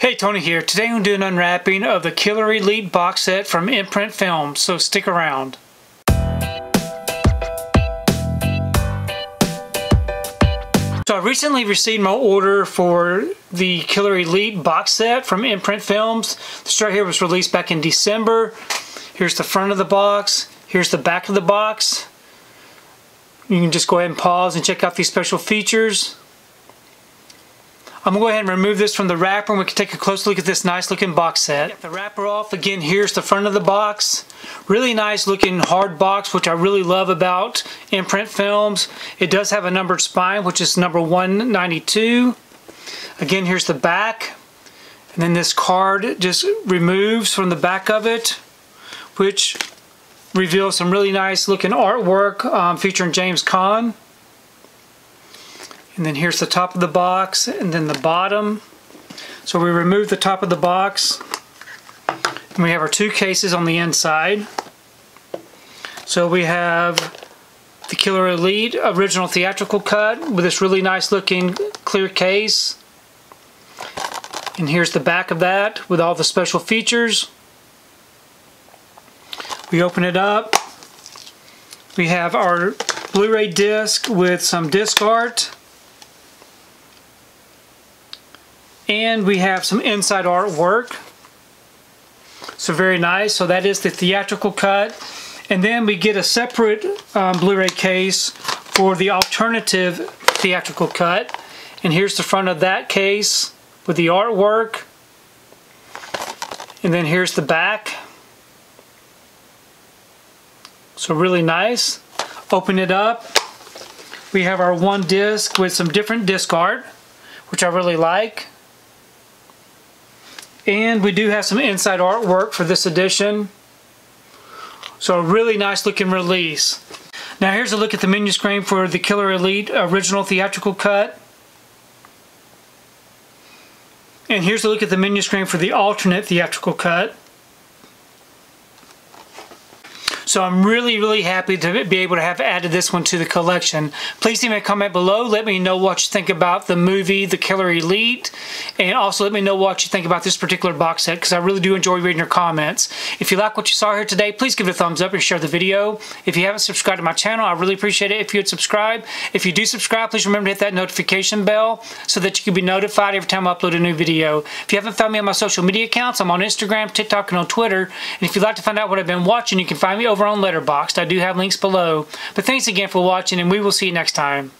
Hey, Tony here. Today I'm doing an unwrapping of the Killer Elite box set from Imprint Films, so stick around. So I recently received my order for the Killer Elite box set from Imprint Films. This right here was released back in December. Here's the front of the box. Here's the back of the box. You can just go ahead and pause and check out these special features. I'm going to go ahead and remove this from the wrapper and we can take a close look at this nice looking box set. Get the wrapper off. Again, here's the front of the box. Really nice looking hard box, which I really love about imprint films. It does have a numbered spine, which is number 192. Again, here's the back. And then this card just removes from the back of it, which reveals some really nice looking artwork um, featuring James Caan. And then here's the top of the box and then the bottom. So we remove the top of the box. And we have our two cases on the inside. So we have the Killer Elite original theatrical cut with this really nice looking clear case. And here's the back of that with all the special features. We open it up. We have our Blu-ray disc with some disc art. And we have some inside artwork. So very nice. So that is the theatrical cut. And then we get a separate um, Blu-ray case for the alternative theatrical cut. And here's the front of that case with the artwork. And then here's the back. So really nice. Open it up. We have our one disc with some different disc art, which I really like. And we do have some inside artwork for this edition. So a really nice looking release. Now here's a look at the menu screen for the Killer Elite original theatrical cut. And here's a look at the menu screen for the alternate theatrical cut. So I'm really, really happy to be able to have added this one to the collection. Please leave me a comment below. Let me know what you think about the movie The Killer Elite. And also let me know what you think about this particular box set because I really do enjoy reading your comments. If you like what you saw here today, please give it a thumbs up and share the video. If you haven't subscribed to my channel, I really appreciate it if you would subscribe. If you do subscribe, please remember to hit that notification bell so that you can be notified every time I upload a new video. If you haven't found me on my social media accounts, I'm on Instagram, TikTok, and on Twitter. And if you'd like to find out what I've been watching, you can find me over over on Letterboxd. I do have links below. But thanks again for watching, and we will see you next time.